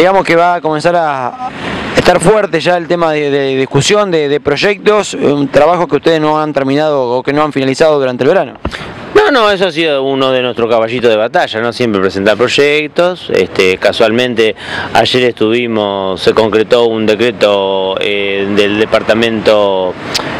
digamos que va a comenzar a estar fuerte ya el tema de, discusión de, proyectos, un trabajo que ustedes no han terminado o que no han finalizado durante el verano. No, no, eso ha sido uno de nuestros caballitos de batalla, ¿no? Siempre presentar proyectos. Este, casualmente ayer estuvimos, se concretó un decreto eh, del departamento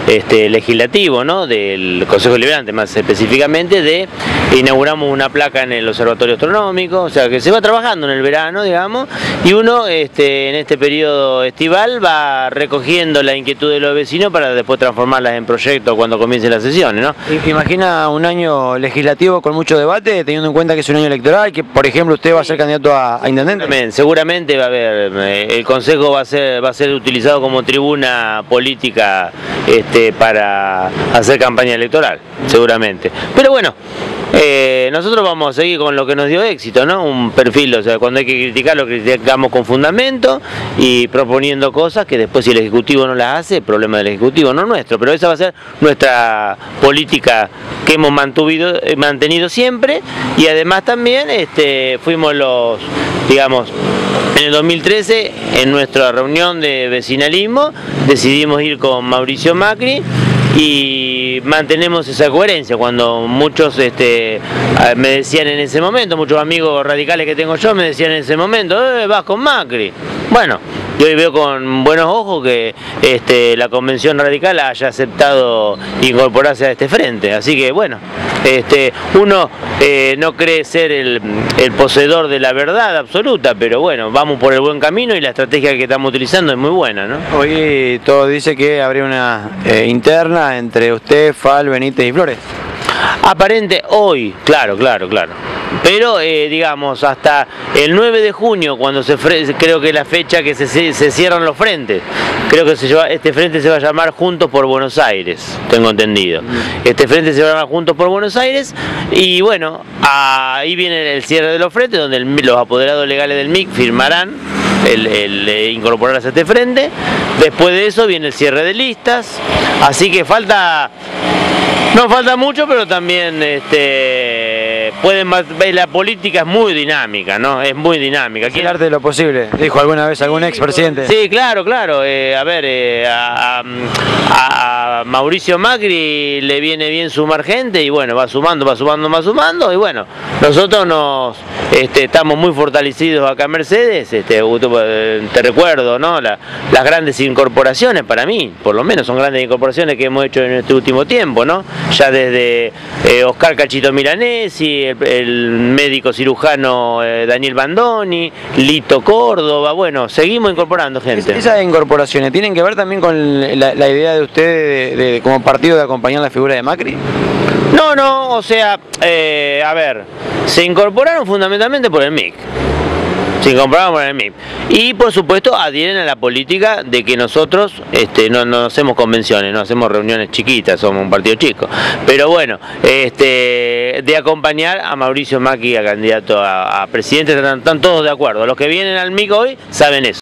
este, legislativo, ¿no? Del Consejo Liberante más específicamente, de inauguramos una placa en el Observatorio Astronómico, o sea que se va trabajando en el verano, digamos, y uno este, en este periodo estival va recogiendo la inquietud de los vecinos para después transformarlas en proyectos cuando comiencen las sesiones, ¿no? Imagina un año legislativo con mucho debate, teniendo en cuenta que es un año electoral, que por ejemplo usted va a ser candidato a, intendente. Seguramente, va a haber, eh, el Consejo va a ser, va a ser utilizado como tribuna política este, para hacer campaña electoral, seguramente. Pero bueno, eh, nosotros vamos a seguir con lo que nos dio éxito, ¿no? Un perfil, o sea, cuando hay que criticar lo criticamos con fundamento y proponiendo cosas que después si el Ejecutivo no las hace, el problema del Ejecutivo, no nuestro, pero esa va a ser nuestra política que hemos eh, mantenido siempre y además también este, fuimos los, digamos, en el 2013, en nuestra reunión de vecinalismo, decidimos ir con Mauricio Macri y mantenemos esa coherencia cuando muchos este, me decían en ese momento, muchos amigos radicales que tengo yo me decían en ese momento, eh, vas con Macri. Bueno, yo hoy veo con buenos ojos que este, la convención radical haya aceptado incorporarse a este frente, así que bueno, este, uno eh, no cree ser el, poseedor de la verdad absoluta, pero bueno, vamos por el buen camino y la estrategia que estamos utilizando es muy buena. ¿no? Hoy todo dice que habría una eh, interna entre usted, Fal, Benítez y Flores. Aparente hoy, claro, claro, claro. Pero eh, digamos, hasta el 9 de junio, cuando se creo que es la fecha que se, se, cierran los frentes, creo que se este frente se va a llamar Juntos por Buenos Aires, tengo entendido. Este frente se va a llamar Juntos por Buenos Aires y bueno, ahí viene el cierre de los frentes, donde los apoderados legales del MIC firmarán el, el, incorporarse a este frente. Después de eso viene el cierre de listas, así que falta no falta mucho, pero también este, pueden la política es muy dinámica, ¿no? Es muy dinámica. el arte de lo posible, dijo alguna vez algún expresidente. Sí, claro, claro. Eh, a ver, eh, a, Mauricio Macri le viene bien sumar gente y bueno, va sumando, va sumando, va sumando y bueno, nosotros nos este, estamos muy fortalecidos acá en Mercedes, este, eh, te recuerdo, ¿no? las grandes incorporaciones para mí, por lo menos son grandes incorporaciones que hemos hecho en este último tiempo, ¿no? ya desde eh, Oscar Cachito Milanesi, el, médico cirujano eh, Daniel Bandoni, Lito Córdoba, bueno, seguimos incorporando gente. Esas incorporaciones tienen que ver también con la, idea de ustedes de, como partido de acompañar la figura de Macri. No, no, o sea, eh, a ver, se incorporaron fundamentalmente por el MIC sin compramos por el MIP. Y por supuesto adhieren a la política de que nosotros este, no, hacemos convenciones, no hacemos reuniones chiquitas, somos un partido chico. Pero bueno, este, de acompañar a Mauricio Macri a candidato a, a presidente, están, están todos de acuerdo. Los que vienen al MIC hoy saben eso.